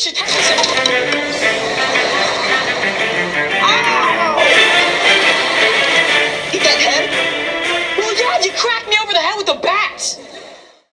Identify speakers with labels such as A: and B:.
A: we should test this.
B: Hit that head?
A: Well, yeah, you cracked me over the head with a bat.